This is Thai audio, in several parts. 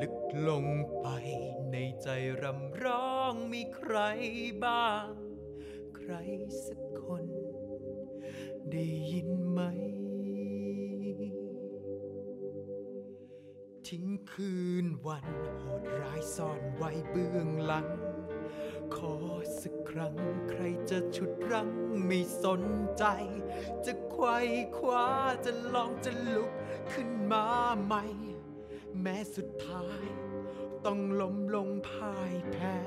ลึกลงไปในใจรำร้องมีใครบ้าง ใครสักคน ได้ยินไหม ทิ้งคืนวันโหดร้ายซ่อนไว้เบื้องหลัง ขอสักครั้งใครจะฉุดรั้งไม่สนใจ จะไขว่คว้าจะลองจะลุกขึ้นมาใหม่ แม้สุดท้าย ต้องล้มลงพ่ายแพ้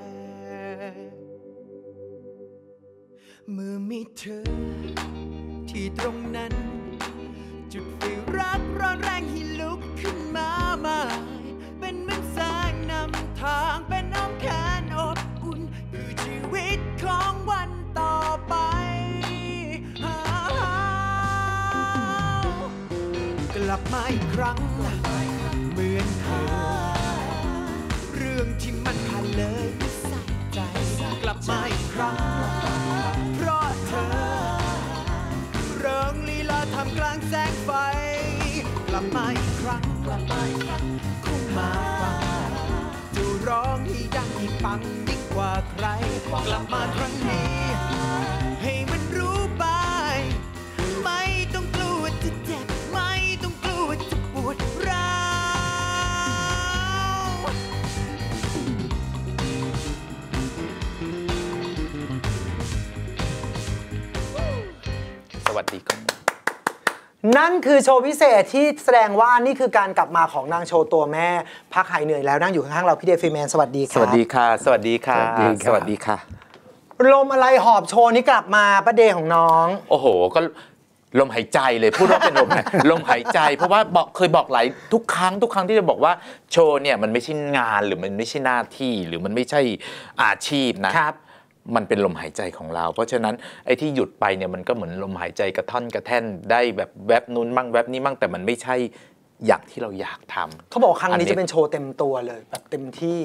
เมื่อมีเธอ ที่ตรงนั้น จุดไฟรักร้อนแรงให้ลุกขึ้นมาใหม่เป็นเหมือนแสงนำทาง มาอีกครั้งคงมาฟังจะร้องให้ดังให้ปังยิ่งกว่าใครกลับมาครั้งนี้ ให้มันรู้ไป ไม่ต้องกลัวจะเจ็บ ไม่ต้องกลัวจะปวดร้าวสวัสดีครับ นั่นคือโชว์พิเศษที่แสดงว่านี่คือการกลับมาของนางโชว์ตัวแม่ พักหายเหนื่อยแล้วนั่งอยู่ข้างๆเราพี่เดฟฟีแมนสวัสดีคสรับวัสดีค่ะ สวัสดีค่ะ สวัสดีค่ะ ลมอะไรหอบโชว์นี้กลับมาประเดย์ของน้อง โอ้โห ก็ลมหายใจเลยพูดว่าเป็นลมหายลมหายใจ เพราะว่าบอกเคยบอกหลายทุกครั้งทุกครั้งที่จะบอกว่าโชว์เนี่ยมันไม่ใช่งานหรือมันไม่ใช่หน้าที่หรือมันไม่ใช่อาชีพนะครับ มันเป็นลมหายใจของเรา เพราะฉะนั้นไอ้ที่หยุดไปเนี่ยมันก็เหมือนลมหายใจกระท่อนกระแท่นได้แบบแวบนู้นมั่งแวบนี้มั่งแต่มันไม่ใช่อย่างที่เราอยากทำเขาบอกครั้งอันนี้นี้จะเป็นโชว์เต็มตัวเลยแบบเต็มที่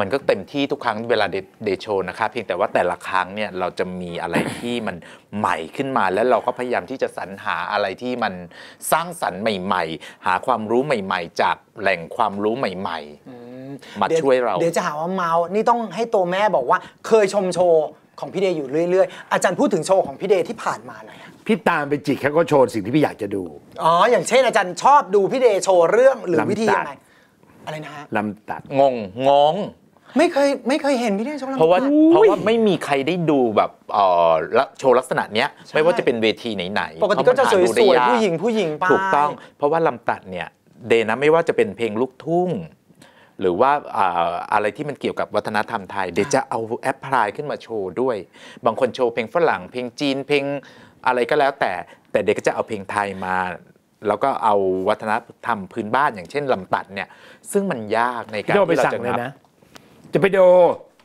มันก็เต็มที่ทุกครั้งเวลาเดเดโชว์นะครับเพียงแต่ว่าแต่ละครั้งเนี่ยเราจะมีอะไรที่มันใหม่ขึ้นมา แล้วเราก็พยายามที่จะสรรหาอะไรที่มันสร้างสรรค์ใหม่ ๆ หาความรู้ใหม่ ๆ จากแหล่งความรู้ใหม่ ๆ มาดี๋ช่วยเรา เดี๋ยวจะหาว่าเมาส์นี่ต้องให้ตัวแม่บอกว่าเคยชมโชว์ของพี่เดย์อยู่เรื่อยๆ อาจารย์พูดถึงโชว์ของพี่เดย์ที่ผ่านมาหน่อยอะพี่ตามไปจิกเขาก็โชว์สิ่งที่พี่อยากจะดูอ๋อ อย่างเช่นอาจารย์ชอบดูพี่เดย์โชว์เรื่องหรือวิธียังไงลำตัดอะไรนะฮะลำตัดงงงง ไม่เคยไม่เคยเห็นพี่เดย์โชว์ลำเพราะว่าตัดเพราะว่าไม่มีใครได้ดูแบบเอ่อละโชว์ลักษณะเนี้ยไม่ว่าจะเป็นเวทีไหนๆปกติก็จะเพรามันสวยๆหาดูได้ากผู้หญิงผู้หญิงไปถูกต้อง เพราะว่าลำตัดเนี่ยเดนะไม่ว่าจะเป็นเพลงลูกทุ่ง หรือว่าอ่าอะไรที่มันเกี่ยวกับวัฒนธรรมไทย เดยวจะเอาแอปพลายขึ้นมาโชว์ด้วย บางคนโชว์เพลงฝรั่ง เพลงจีนเพลงอะไรก็แล้วแต่ แต่เด็กก็จะเอาเพลงไทยมาแล้วก็เอาวัฒนธรรมพื้นบ้านอย่างเช่นลำตัดเนี่ย ซึ่งมันยากในพี่การโดไปที่เราสั่งจะเลยงับนะ จะไปดู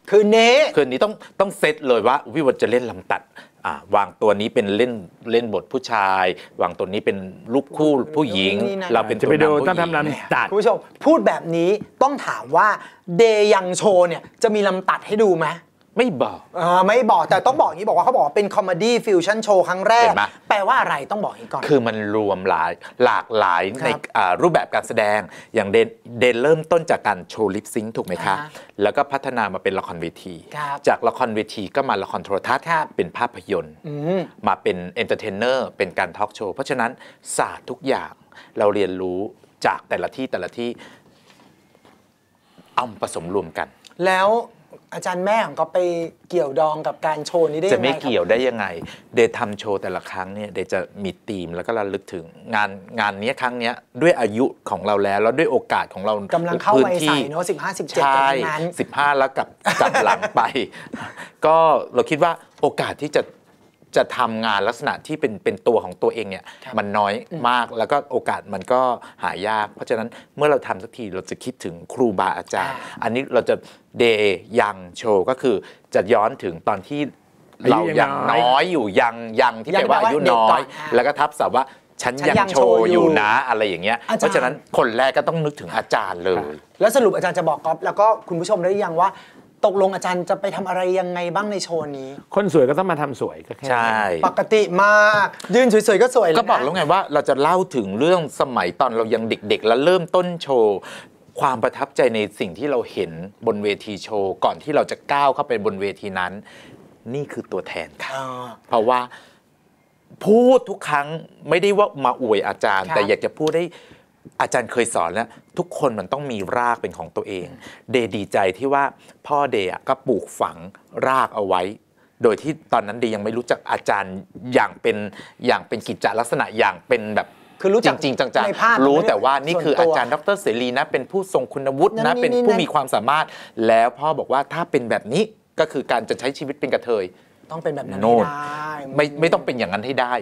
คือเน้คืนนี้ต้องต้องเซตเลยว่าวิวัฒน์จะเล่นลำตัดอ่าวางตัวนี้เป็นเล่นเล่นบทผู้ชาย วางตัวนี้เป็นลูกคู่ผู้หญิงนี่นะเราเป็นจะตัวไปดูนำผู้หต้องญิทำลำตัดคุณผู้ชมพูดแบบนี้ต้องถามว่าเดย์ยังโชว์เนี่ยจะมีลำตัดให้ดูไหม ไม่บอกเออไม่บอกแต่ต้องบอกอย่างนี้บอกว่าเขาบอกว่าเป็น comedy fusion โชว์ครั้งแรก เห็นไหมแปลว่าอะไรต้องบอกอย่างนี้ก่อน คือมันรวมหลายหลากหลายครับในอ่ารูปแบบการแสดงอย่างเดนเดนเริ่มต้นจากการโชว์ lip sync ถูกไหมคะ อ่าฮะแล้วก็พัฒนามาเป็นละครเวที ครับจากละครเวทีก็มาละครโทรทัศน์ครับ เป็นภาพยนตร์ อืม มาเป็น entertainer เป็นการ talk show เพราะฉะนั้นศาสตร์ทุกอย่างเราเรียนรู้จากแต่ละที่แต่ละที่เอามาผสมรวมกัน แล้ว อาจารย์แม่ของก็ไปเกี่ยวดองกับการโชว์นี้ได้จะยังไงไม่ครับเกี่ยวได้ยังไง เดย์ทำโชว์แต่ละครั้งเนี่ยเดย์จะมีธีมแล้วก็ระลึกถึงงานงานเนี้ยครั้งเนี้ยด้วยอายุของเราแล้วแล้วด้วยโอกาสของเรากำลังเข้าพื้วัยใสที่เนอะสิบห้าสิบเจ็ดใช่กันทั้งนั้นสิบห้าแล้วกลับกลับหลังไป ก็เราคิดว่าโอกาสที่จะ จะทำงานลักษณะที่เป็นเป็นตัวของตัวเองเนี่ยครับมันน้อยมากแล้วก็โอกาสมันก็หายาก เพราะฉะนั้นเมื่อเราทำสักทีเราจะคิดถึงครูบาอาจารย์ อันนี้เราจะเดย์ยังโชว์ก็คือจะย้อนถึงตอนที่อายุเรายัยังงน้อยน้อยอยู่ยังยังที่ยังแปลว่าอายุแปลว่าเด็กน้ก่ออนยอ่าแล้วก็ทับศัพท์ว่าฉันฉันยังยังโชโชว์ว์ออยู่ยู่นะอะไรอย่างเงี้ยอาจารย์เพราะฉะนั้นคนแรกก็ต้องนึกถึงอาจารย์เลย แล้วสรุปอาจารย์จะบอกก๊อฟแล้วก็คุณผู้ชมได้หรือยังว่า ตกลงอาจารย์จะไปทำอะไรยังไงบ้างในโชว์นี้ คนสวยก็ต้องมาทำสวยก็แค่นั้นใช่ ปกติมากยืนสวยๆก็สวยเลยก็บอกแล้วไงว่าเราจะเล่าถึงเรื่องสมัยตอนเรายังเด็กๆ แล้วเริ่มต้นโชว์ ความประทับใจในสิ่งที่เราเห็นบนเวทีโชว์ ก่อนที่เราจะก้าวเข้าไปบนเวทีนั้น นี่คือตัวแทนค่ะอ่าเพราะว่าพูดทุกครั้งไม่ได้ว่ามาอวยอาจารย์ครับแต่อยากจะพูดได้ อาจารย์เคยสอนแล้ว ทุกคนมันต้องมีรากเป็นของตัวเอง เดย์ดีใจที่ว่าพ่อเดย์อะก็ปลูกฝังรากเอาไว้ โดยที่ตอนนั้นเดย์ยังไม่รู้จักอาจารย์อย่างเป็นอย่างเป็นกิจจลักษณะอย่างเป็นแบบคือรู้จักจริงๆจังในภาพๆรู้ไม่ได้แต่ว่านี่คือส่วนตัวอาจารย์ดรเสรีนะ เป็นผู้ทรงคุณวุฒินั่นะนนี่เป็นนี่ผู้นั่นมีความสามารถ แล้วพ่อบอกว่าถ้าเป็นแบบนี้ก็คือการจะใช้ชีวิตเป็นกระเทย ต้องเป็นแบบนั้นโน่ให้นได้ ไม่ไม่ต้องเป็นอย่างนั้นให้ได้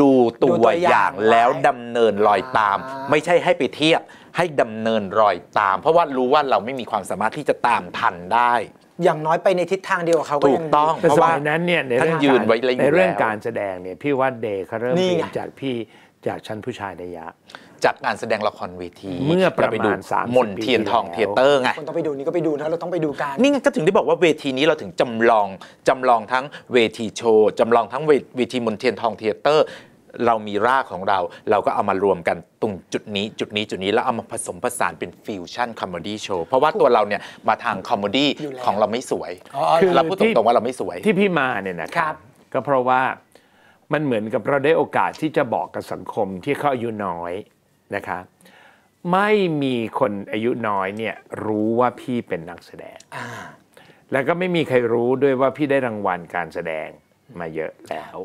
ดูตัดูวตัวออย่างย่างแล้วไว้ดำเนินรอยตามอ่าไม่ใช่ให้ไปเทียบให้ดำเนินรอยตาม เพราะว่ารู้ว่าเราไม่มีความสามารถที่จะตามทันได้ อย่างน้อยไปในทิศทางเดียวกับเขาก็ถูยักงต้องแต่เพราะสว่ามัยนั้นเนี่ยในท่านเรื่องยืนการไว้เลยอยู่ในเรื่องแล้วการแสดงเนี่ยพี่ว่าเดย์เขาเริ่มนี่เรีไงยนจากพี่จากชั้นผู้ชายในยะ จากงานแสดงละครเวทีเมื่อประมาณเไปดู30มนเทียนทองปีที่แล้วเทยเตอร์ไง คนต้องไปดูนี่ก็ไปดูนะเราต้องไปดูกัน นี่ไงก็ถึงได้บอกว่าเวทีนี้เราถึงจำลองจำลองทั้งเวทีโชว์จำลองทั้งเวเวทีมณเฑียรทองเธียเตอร์ เรามีรากของเรา เราก็เอามารวมกันตรงจุดนี้จุดนี้จุดนี้แล้วเอามาผสมผสานเป็น fusion comedy โชว์เพราะว่าตัวเราเนี่ยมาทาง comedy อยู่แล้ว ของเราไม่สวยอ๋อ คือ เราพูดตรงๆว่าเราไม่สวย ที่พี่มาเนี่ยนะคครัรับ บ ก็เพราะว่ามันเหมือนกับเราได้โอกาสที่จะบอกกับสังคมที่เขาอายุน้อย นะครับไม่มีคนอายุน้อยเนี่ยรู้ว่าพี่เป็นนักแสดงอ่าแล้วก็ไม่มีใครรู้ด้วยว่าพี่ได้รางวัลการแสดงมาเยอะแล้ว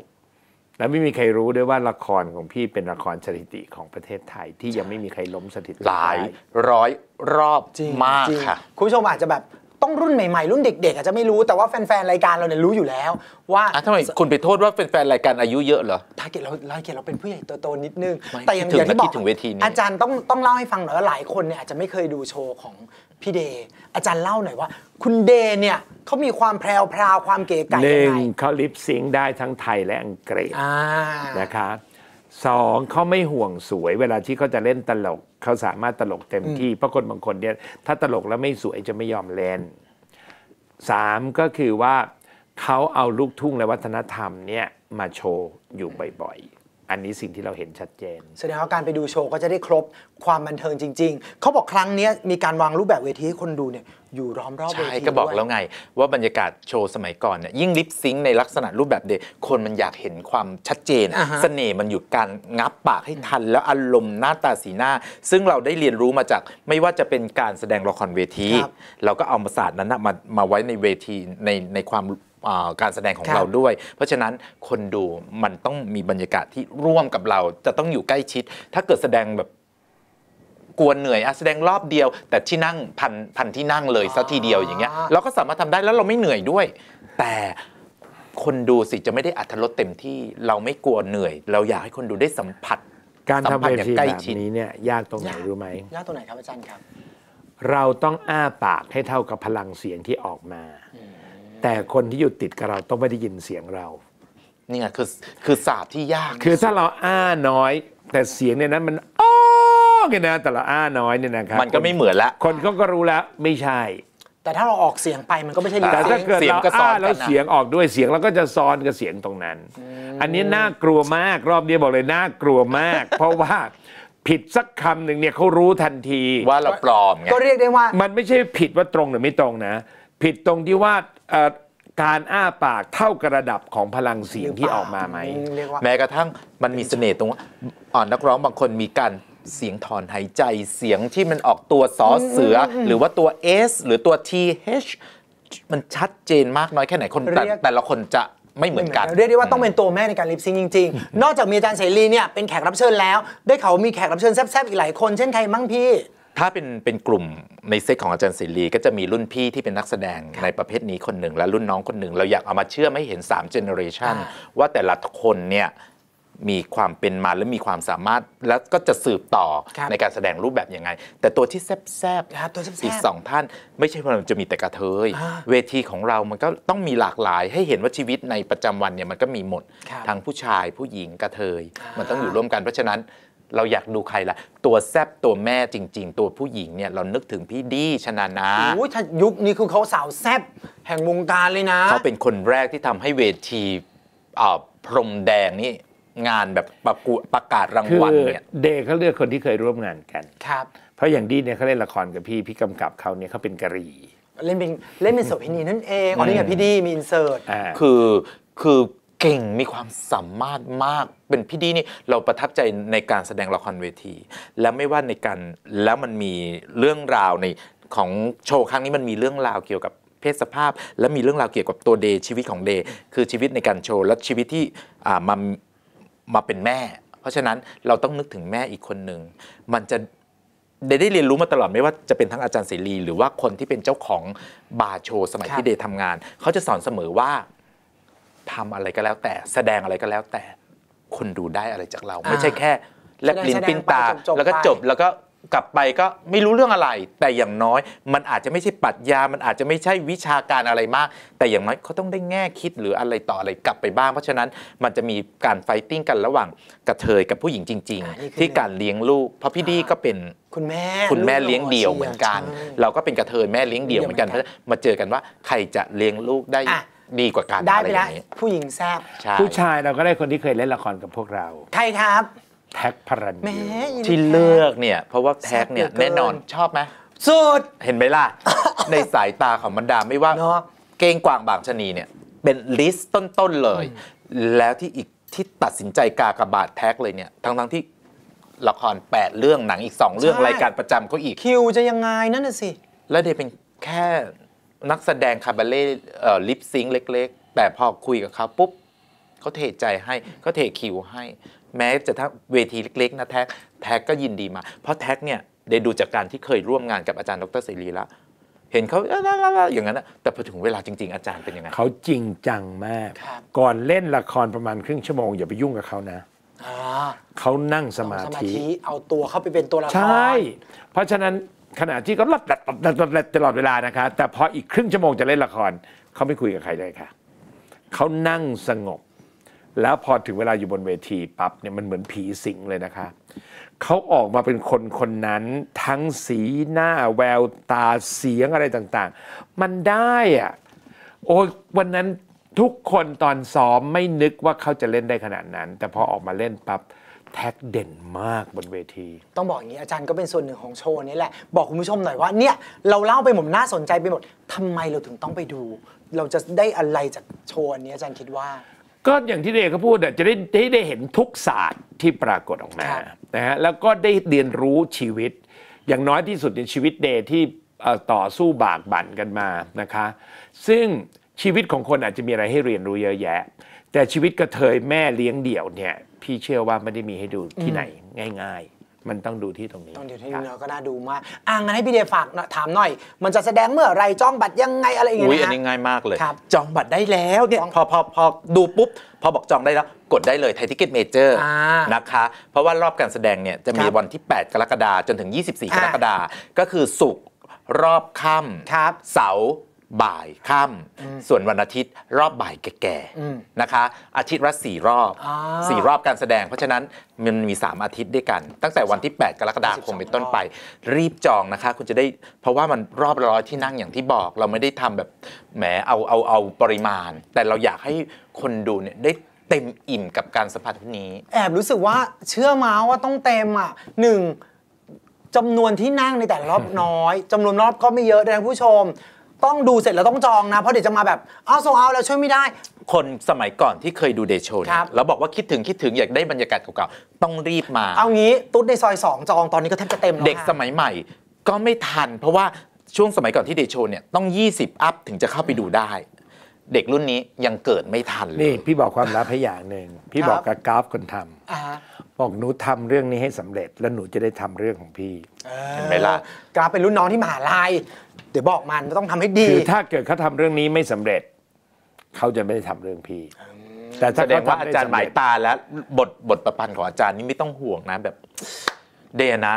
แล้วไม่มีใครรู้ด้วยว่าละครของพี่เป็นละครสถิติของประเทศไทยที่ยังไม่มีใครล้มสถิติหลายได้ร้อยรอบจริงมากจริงค่ะ คุณผู้ชมอาจจะแบบ ต้องรุ่นใหม่ๆ รุ่นเด็กๆอาจจะไม่รู้แต่ว่าแฟนๆรายการเราเนี่ยรู้อยู่แล้ว ว่าอะทำไมคุณไปโทษว่าเป็นแฟนรายการอายุเยอะเหรอ ทาร์เก็ตเราtarget เราเป็นผู้ใหญ่โตๆนิดนึง ไม่แต่อย่างคิดถึงอย่างที่บอกคิดถึงเวทีนี้ อาจารย์ต้องต้องเล่าให้ฟังหน่อยว่าหลายคนเนี่ยอาจจะไม่เคยดูโชว์ของพี่เดย์อาจารย์เล่าหน่อยว่า คุณเดย์เนี่ยเขามีความแพรวพราวๆความเก๋ไก่หยันึ่งงไงเขา lip sync ได้ทั้งไทยและอังกฤษอ่า นะครับ สองเขาไม่ห่วงสวย เวลาที่เขาจะเล่นตลกเขาสามารถตลกเต็มที่เพราะคนบางคนเนี่ยถ้าตลกแล้วไม่สวยจะไม่ยอมเล่นสามก็คือว่าเขาเอาลูกทุ่งและวัฒนธรรมเนี่ยมาโชว์อยู่บ่อยๆ อันนี้สิ่งที่เราเห็นชัดเจน แสดงว่าการไปดูโชว์ก็จะได้ครบความบันเทิงจริง ๆ เขาบอกครั้งเนี้ยมีการวางรูปแบบเวทีให้คนดูเนี่ยอยู่ล้อมรอบเวใช่ทีก็บอกด้วยแล้วไง ว่าบรรยากาศโชว์สมัยก่อนเนี่ยยิ่งลิปซิงค์ในลักษณะรูปแบบเดย์คนมันอยากเห็นความชัดเจนอ่าฮะเสน่ห์มันอยู่การงับปากให้ทัน แล้วอารมณ์หน้าตาสีหน้า ซึ่งเราได้เรียนรู้มาจากไม่ว่าจะเป็นการแสดงละครเวทีครับเราก็เอามาศาสตร์นั้นนะมามาไว้ในเวทีในในความอ่า การแสดงของครับเราด้วย เพราะฉะนั้นคนดูมันต้องมีบรรยากาศที่ร่วมกับเราจะต้องอยู่ใกล้ชิด ถ้าเกิดแสดงแบบกวนเหนื่อยอะแสดงรอบเดียว แต่ที่นั่งพันพันที่นั่งเลยสักทีเดียวอย่างเงี้ยอ่าเราก็สามารถทำได้แล้วเราไม่เหนื่อยด้วย แต่คนดูสิจะไม่ได้อัธรสเต็มที่เราไม่กลัวเหนื่อย เราอยากให้คนดูได้สัมผัส การสัทำมผัเวสอย่างทีใกล้แบบชิดนี้เนี่ยยากตรงไหนรู้ไหมยากตัวไหนครับอาจารย์ครับ เราต้องอ้าปากให้เท่ากับพลังเสียงที่ออกมา แต่คนที่อยู่ติดกับเราต้องไม่ได้ยินเสียงเรา นี่ไงคือคือศาสตร์ที่ยาก คือถ้าเราอ้าน้อย แต่เสียงเนี่ยนั้นมันอ้อกันนะแต่เราอ้าน้อยเนี่ยนะครับมันก็ไม่เหมือนละคนเขาก็รู้แล้วไม่ใช่ แต่ถ้าเราออกเสียงไปมันก็ไม่ใช่ลิปแต่ซิถ้างค์เกิดเสียงเราก็ซ้ออ้านกันนะ แล้วเสียงออกด้วยเสียงเราก็จะซ้อนกับเสียงตรงนั้น อันนี้น่ากลัวมากรอบนี้บอกเลยน่ากลัวมาก เพราะว่าผิดสักคำหนึ่งเนี่ยเขารู้ทันที ว่าเราปลอมไง ก็เรียกได้ว่า มันไม่ใช่ผิดว่าตรงหรือไม่ตรงนะ ผิดตรงที่ว่าเอ่อการอ้าปากเท่ากับระดับของพลังเสียงที่ออกมาไหม เรียกว่า แม้กระทั่งมันมีเสน่ห์ตรงว่าอ่อนนักร้องบางคนมีการเสียงถอนหายใจเสียงที่มันออกตัวสอเสืออหรือว่าตัว S หรือตัว TH มันชัดเจนมากน้อยแค่ไหนคนแต่เรียก แต่ละคนจะไม่เหมือนกัน เรียกได้ว่าต้องเป็นตัวแม่ในการลิปซิงค์จริง ๆ นอกจากมีอาจารย์เสรีเนี่ยเป็นแขกรับเชิญแล้ว ได้เขาวมีแขกรับเชิญแซ่บๆอีกหลายคนเช่นใครมั่งพี่ ถ้าเป็นเป็นกลุ่มในเซตของอาจารย์ศิรีก็จะมีรุ่นพี่ที่เป็นนักแสดงในประเภทนี้คนหนึ่ง และรุ่นน้องคนหนึ่ง เราอยากเอามาเชื่อมให้เห็น3 generation อ่าว่าแต่ละคนเนี่ยมีความเป็นมาและมีความสามารถแล้วก็จะสืบต่อครับในการแสดงรูปแบบยังไง แต่ตัวที่แซบครับตัวแซ่บๆอีกสองท่าน ไม่ใช่ว่ามันจะมีแต่กระเทยอ่าเวทีของเรามันก็ต้องมีหลากหลาย ให้เห็นว่าชีวิตในประจำวันเนี่ยมันก็มีหมดครับทั้งผู้ชายผู้หญิงกระเทยอ่ามัมันต้องอยู่ร่วมกันเพราะฉะนั้น เราอยากดูใครล่ะ ตัวแซบตัวแม่จริง ๆ ตัวผู้หญิงเนี่ยเรานึกถึงพี่ดีชนานาโอ้ยถ้ายุคนี้คือเขาสาวแซ่บแห่งวงการเลยนะ เขาเป็นคนแรกที่ทำให้เวทีเอ่อพรมแดงนี่งานแบบประกวดประกาศรางคือวัลเนี่ย เดย์เขาเลือกคนที่เคยร่วมงานกัน ครับ เพราะอย่างดีเนี่ยเขาเล่นละครกับพี่พี่กำกับเขาเนี่ยเขาเป็นกะหรี่เล่นเป็นเล่นเป็นโสเภณีนั่นเองอ๋อนี่ไงพี่ดีมีอินเสิร์ต อ่า คือคือ เก่งมีความสามารถมากเป็นพี่ดีนี่เราประทับใจในการแสดงละครเวที แล้วไม่ว่าในการแล้วมันมีเรื่องราวในของโชว์ครั้งนี้มันมีเรื่องราวเกี่ยวกับเพศสภาพ และมีเรื่องราวเกี่ยวกับตัวเดย์ชีวิตของเดย์คือชีวิตในการโชว์และชีวิตที่อ่ามามาเป็นแม่ เพราะฉะนั้นเราต้องนึกถึงแม่อีกคนหนึ่งมันจะเดย์ได้เรียนรู้มาตลอดไม่ว่าจะเป็นทั้งอาจารย์เสรีหรือว่าคนที่เป็นเจ้าของบาร์โชว์สมัยที่เดย์ทำงาน เขาจะสอนเสมอว่า ทำอะไรก็แล้วแต่แสดงอะไรก็แล้วแต่คนดูได้อะไรจากเรา ไม่ใช่แค่แลบลิ้นปลิ้นตาแสดงไปจบๆแล้วก็ไปจบแล้วก็กลับไปก็ไม่รู้เรื่องอะไร แต่อย่างน้อย มันอาจจะไม่ใช่ปรัชญา มันอาจจะไม่ใช่วิชาการอะไรมาก แต่อย่างน้อยเขาต้องได้แง่คิดหรืออะไรต่ออะไรกลับไปบ้าง เพราะฉะนั้นมันจะมีการ fighting กันระหว่างกระเทยกับผู้หญิงจริงอ่านี่คือๆที่การเลี้ยงลูกเพราะพี่ดีก็เป็นคุณแม่คุณแม่กเลี้ยงเดี่ยวเหมือนกันใช่เราก็เป็นกระเทยแม่เลี้ยงเดี่ยวเหมือนกันเดี่เพยวราะเหมือนกันมาเจอกันว่าใครจะเลี้ยงลูกได้อะ ดีกว่ากันได้อะไปไรอแล้วย่างนี้ผู้หญิงแซ่บใช่ผู้ชายเราก็ได้คนที่เคยเล่นละครกับพวกเราใครครับแท็กพระรันแหม่ยูยินดีที่เลือกเนี่ยเพราะว่าแท็กเนี่ยแซ่บเหลือเกินแน่นอนชอบไหมสุดเห็นไหมล่ะ ในสายตาของบรรดาไม่ว่าเนอะเก้งกวางบางชะนีเนี่ยเป็น list ต้นๆเลย แล้วที่อีกที่ตัดสินใจกากบาทแท็กเลยเนี่ยทั้งๆที่ละคร 8 เรื่องหนังอีก 2 เรื่องใช่รายการประจำเขาอีกคิวจะยังไงนั่นน่ะสิ แล้วเดย์เป็นแค่ นักแสดง cabaret lip sync เล็ก ๆ แต่พอคุยกับเขาปุ๊บเขาเทใจให้เขาเทคิวให้ แม้จะทั้งเวทีเล็ก ๆ นะแท็กแท็กก็ยินดีมา เพราะแท็กเนี่ยเดย์ดูจากการที่เคยร่วมงานกับอาจารย์ดรเสรีแล้วเห็นเขาอย่างนั้นนะแต่พอถึงเวลาจริง ๆ อาจารย์เป็นยังไงเขาจริงจังมากครับก่อนเล่นละครประมาณครึ่งชั่วโมงอย่าไปยุ่งกับเขานะอ่าเขานั่งสมาสมาธิธิเอาตัวเข้าไปเป็นตัวละครใช่ เพราะฉะนั้น ขณะที่เขาหลับหลับหลับหลับหลับตลอดเวลานะคะ แต่พออีกครึ่งชั่วโมงจะเล่นละครเขาไม่คุยกับใครเลยค่ะเขานั่งสงบ แล้วพอถึงเวลาอยู่บนเวทีปั๊บเนี่ยมันเหมือนผีสิงเลยนะคะเขาออกมาเป็นคนคนนั้นทั้งสีหน้าแววตาเสียงอะไรต่างๆ มันได้อะโอ้ยวันนั้นทุกคนตอนซ้อมไม่นึกว่าเขาจะเล่นได้ขนาดนั้น แต่พอออกมาเล่นปั๊บ แท็กเด่นมากบนเวที ต้องบอกอย่างนี้อาจารย์ก็เป็นส่วนหนึ่งของโชว์นี้แหละ บอกคุณผู้ชมหน่อยว่าเนี่ยเราเล่าไปหมดน่าสนใจไปหมดทำไมเราถึงต้องไปดู เราจะได้อะไรจากโชว์อันนี้อาจารย์คิดว่า ก็อย่างที่เดชเขาพูดอะจะได้ได้ได้เห็นทุกศาสตร์ที่ปรากฏออกมาครับนะฮะแล้วก็ได้เรียนรู้ชีวิต อย่างน้อยที่สุดในชีวิตเดย์ที่เอ่อต่อสู้บากบั่นกันมานะคะ ซึ่งชีวิตของคนอาจจะมีอะไรให้เรียนรู้เยอะแยะ แต่ชีวิตกระเทยแม่เลี้ยงเดี่ยวเนี่ย พี่เชื่อว่าไม่ได้มีให้ดูที่ไหนง่าย ๆ มันต้องดูที่ตรงนี้ต้องเดี๋ยวที่ครับเนื้อก็น่าดูมากอ่างั้นให้พี่เดฝากหน่อยถามหน่อย มันจะแสดงเมื่อไหรจ้องบัตรยังไงอะไรอย่างเงี้อุ้ยยอันนะนี้ง่ายมากเลยครับจองบัตรได้แล้วเนี่ยจองพอพอพอดูปุ๊บพอบอกจองได้แล้วกดได้เลย Thai Ticket Major อ่านะคะ เพราะว่ารอบการแสดงเนี่ยจะมีครับวันที่ 8 กรกฎาคมจนถึง 24 อ่ากรกฎาคมก็คือศุกร์รอบค่ำครับเสาร์ บ่ายค่ำส่วนวันอาทิตย์รอบบ่ายแก่อืมๆนะคะ อาทิตย์ละสี่รอบอ่าสี่รอบการแสดง เพราะฉะนั้นมันมี 3 อาทิตย์ด้วยกัน ตั้งแต่วันที่ 8 กรกฎาคมเป็นต้นไป รีบจองนะคะ คุณจะได้เพราะว่ามันรอบละร้อยที่นั่งอย่างที่บอก เราไม่ได้ทำแบบแหมเอาเอาเอาปริมาณ แต่เราอยากให้คนดูเนี่ยได้เต็มอิ่มกับการสัมผัสนี้ แอบรู้สึกว่าเชื่อมาว่าต้องเต็มอะหนึ่งจำนวนที่นั่งในแต่ละรอบน้อยจำนวนรอบก็ไม่เยอะนะผู้ชม ต้องดูเสร็จแล้วต้องจองนะ เพราะเดี๋ยวจะมาแบบอ้าวโซเอาแล้วช่วยไม่ได้ คนสมัยก่อนที่เคยดูเดย์โชว์คเนี่รัยบ แล้วบอกว่าคิดถึงคิดถึงอยากได้บรรยากาศเก่าๆต้องรีบมา เอางี้ตุ๊ดในซอยสองจองตอนนี้ก็แทบจะเต็มแล้วเด็กค่ะสมัยใหม่ก็ไม่ทัน เพราะว่าช่วงสมัยก่อนที่เดย์โชว์เนี่ยต้อง 20 อัพถึงจะเข้าไปดูได้ เด็กรุ่นนี้ยังเกิดไม่ทันเลยนี่พี่บอกความลับให้อย่างหนึ่งพี่บอกกับกราฟคนทำ อ่า บอกหนูทำเรื่องนี้ให้สำเร็จ แล้วหนูจะได้ทำเรื่องของพี่เห็นไหมล่ะกราฟเป็นรุ่นน้องที่มหาลัยเดี๋ยวบอกมันว่าต้องทำให้ดีคือถ้าเกิดเขาทำเรื่องนี้ไม่สำเร็จ เขาจะไม่ได้ทำเรื่องพี่ แต่ถ้าแสดงว่าเขอาทำได้จารย์หมายสำเร็จตาและบทบทประพันธ์ของอาจารย์นี่ไม่ต้องห่วงนะแบบ เดย์นะ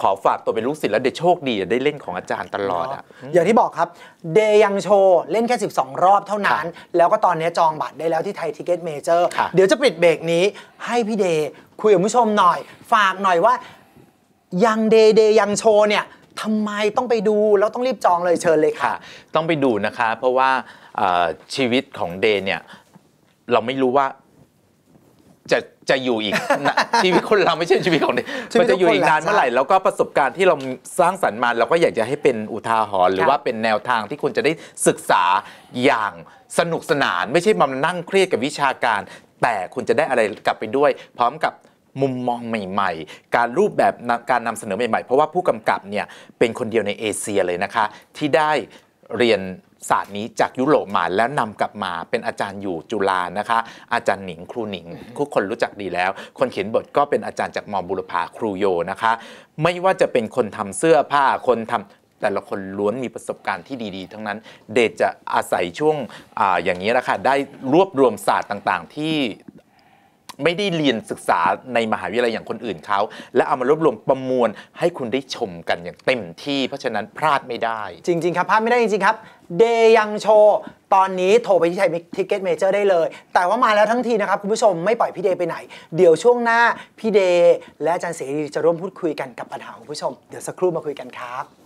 ขอฝากตัวเป็นลูกศิษย์แล้วเดี๋ยวโชคดีได้เล่นของอาจารย์ตลอดอะอย่างที่บอกครับ Day Yong Show เล่นแค่ 12 รอบเท่านั้น แล้วก็ตอนนี้จองบัตรได้แล้วที่ Thai Ticket Major ค่ะเดี๋ยวจะปิดเบรกนี้ให้พี่เดย์คุยกับผู้ชมหน่อย ฝากหน่อยว่ายังเดย์ Day Yong Show เนี่ยทำไมต้องไปดูแล้วต้องรีบจองเลยเชิญเลยค่ะค่ะต้องไปดูนะคะ เพราะว่าเอ่อชีวิตของเดย์เนี่ยเราไม่รู้ว่า จะจะอยู่อีกนะชีวิตคนเราไม่ใช่ชีวิตของเดย์ชีวิมันตจะอยู่อีกนานทุกคนแหละ เมื่อไหร่แล้วก็ประสบการณ์ที่เราสร้างสรรค์มาเราก็อยากจะให้เป็นอุทาหรณ์หรือครับว่าเป็นแนวทางที่คุณจะได้ศึกษาอย่างสนุกสนาน ไม่ใช่มานั่งเครียดกับวิชาการ แต่คุณจะได้อะไรกลับไปด้วย พร้อมกับมุมมองใหม่ ๆ การรูปแบบนำการนำเสนอใหม่ๆ เพราะว่าผู้กำกับเนี่ยเป็นคนเดียวในเอเชียเลยนะคะ ที่ได้ เรียนศาสตร์นี้จากยุโรปมาแล้วนำกลับมาเป็นอาจารย์อยู่จุฬานะคะ อาจารย์หนิงครูหนิงทุกคนรู้จักดีแล้ว คนเขียนบทก็เป็นอาจารย์จากมอบุรพาครูโยนะคะ ไม่ว่าจะเป็นคนทำเสื้อผ้าคนทำแต่ละคนล้วนมีประสบการณ์ที่ดีๆ ทั้งนั้น เดชจะอาศัยช่วงออย่างนี้แหละค่ะได้รวบรวมศาสตร์ต่างๆ ที่ ไม่ได้เรียนศึกษาในมหาวิทยาลัยอย่างคนอื่นเขา และเอามารวบรวมประมวลให้คุณได้ชมกันอย่างเต็มที่ เพราะฉะนั้นพลาดไม่ได้ จริง ๆ ครับพลาดไม่ได้จริง ๆ ครับDay Yong Show ตอนนี้โทรไปที่ Thai Ticket Major ได้เลย แต่ว่ามาแล้วทั้งทีนะครับ คุณผู้ชมไม่ปล่อยพี่เดย์ไปไหน เดี๋ยวช่วงหน้า พี่เดย์และอาจารย์เสรีจะร่วมพูดคุยกันกับปัญหาของผู้ชม เดี๋ยวสักครู่มาคุยกันครับ